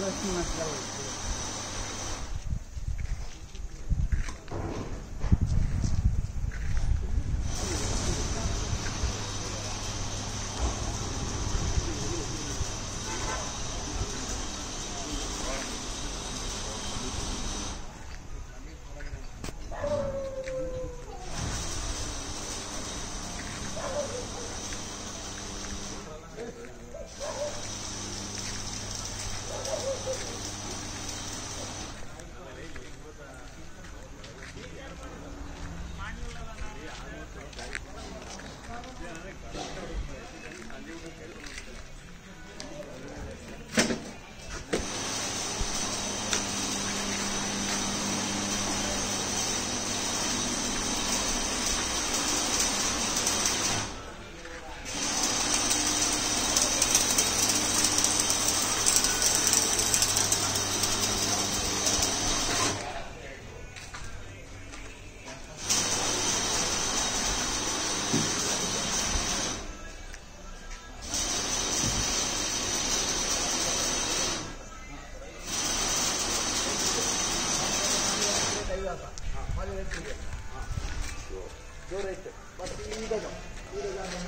Let's go. Gracias. どれって、まあ、いいだじ。だじ。